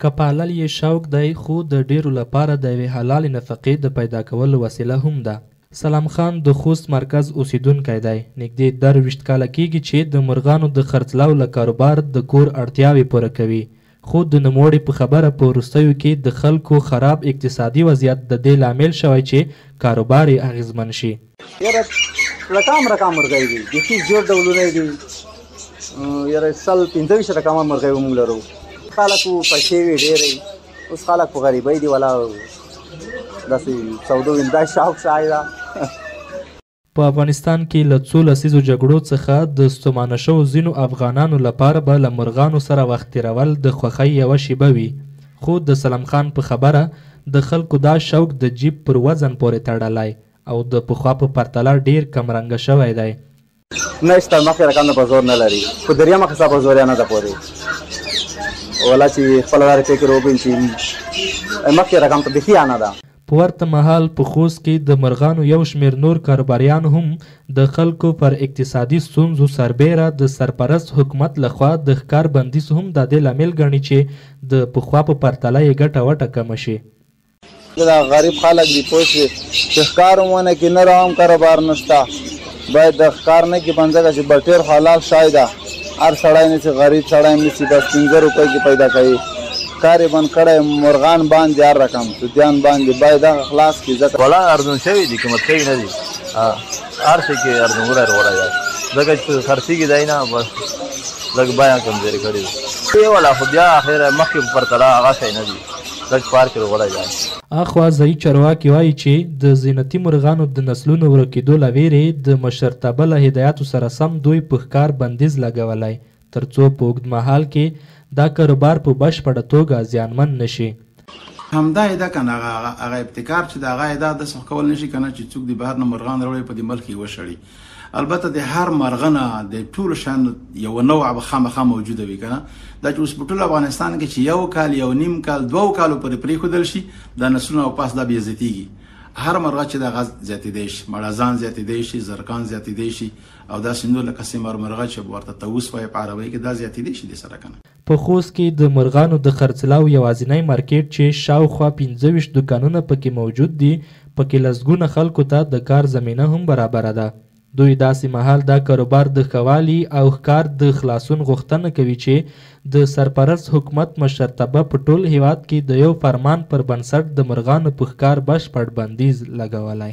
که پالل یې شوق دی خو د ډېرو لپاره د یوې حلالې نفقې د پیدا کولو وسیله هم ده. سلام خان د خوست مرکز اوسېدونکی دی، نږدې در ویشت کاله کېږي چې د مرغانو د خرڅلاو له کاروبار د کور اړتیاوې پوره کوي، خو د نوموړي په خبره په وروستیو کې د خلکو خراب اقتصادي وضعیت د دې لامل شوی چې کاروبار یې اغېزمن شي. یاره رقم رقم مرغۍ دي بیخي زیات ډولونه یې دي یاره سل پنځه ویشت رقمه مرغۍ به موږ لرو خلک وو پیسې وې ډېرې اوس خلک په غریبۍ دي ولا داسې سودو وي دا شاوق شای ده په افغانستان کې له څو لسیزو جګړو څخه د ستومانه شوو ځینو افغانانو لپاره به له مرغانو سره وخت تېرول د خوښۍ یوه شیبه وي، خو د سلام خان په خبره د خلکو دا شوق د جیب پر وزن پورې تړلی. او د پخوا په پرتله ډیر کم رنګه شوی دی. نه شته مخکې رقم د په زور نه لري خو دریا مخکې ستا په زور یا نه ده پورې ولا چې خپل لارې فکر وکړي چې مخکې رقم ته بخي یا نه ده. په ورته مهال په خوست کې د مرغانو یو شمیر نور کاروباریان هم د خلکو پر اقتصادي ستونزو سربیره د سرپرست حکومت له خوا د ښکار بندیز هم ددې لامل ګڼي چې د پخوا په پرتله یې ګټه وټه کمه شي. دا غریب خلک دی پوه شوې چې ښکار هم ونه کړي نه روان کاروبار نشته باید د ښکار نه کړي پنځګه چې بټیر خو حلال شای ده هر سړی نه چې غریب سړی هم نسی بس پنځه روپۍ کې پیدا کوي ښکار یې بند کړی مرغان باندې هر رقم سودیان باندې باید دغه خلاص کړي ځکه ولا اردن شوی دي کومت کوي نه دي هر څه کې اردن ولا ولا یا ځکه چې خرڅېږي دی نه بس لږ بیان کمزوري کړی دی ولا خو بیا اخره مخکې پرتله هغه شی نه دي لږ پار کې روغړی دی. اخوا ځايي چارواکي وايي چې د زینتي مرغانو د نسلونو ورکېدو له وېرې د مشرتابه له هدایاتو سره سم دوی په ښکار بندیز لګولی تر څو په اوږدمهال کې دا کاروبار په بشپړه توګه زیانمن نه شي. همدا ېې ده کنه هغه هغه ابتکار چې د هغه ېې ده داسې خو کول نشي کنه چې څوک دې بهر نه مرغان راوړي په دې ملک کې یې وشړي البته د هر مرغه نه د ټولو شان یو نوع به خامخا موجوده وي کنه دا چې اوس په ټول افغانستان کې چې یو کال یو نیم کال دوو کالو پورې پرې خودل شي د نسلونو او پاس دا بیا زیاتیږي هر مرغه چې د غز زیاتې دی شي مړزان زیاتې دی شي زرکان زیاتې دی شي او دا سندو لکه سیمر مرغه چې ورته توس وای په عربی کې دا زیاتې دی شي د سره کنه په خوست کې د مرغانو د خرڅلاو یوازینی مارکېټ چې شاوخوا پنځه ویشت دوکانونه په کې موجود دي، په کې لسګونه خلکو ته د کار زمینه هم برابره ده. دوی داسې مهال دا کاروبار د ښه والي او ښکار د خلاصون غوښتنه کوي چې د سرپرست حکومت مشرتابه په ټول هېواد کې د یو فرمان پر بنسټ د مرغانو په ښکار بشپړ بندیز لګولی.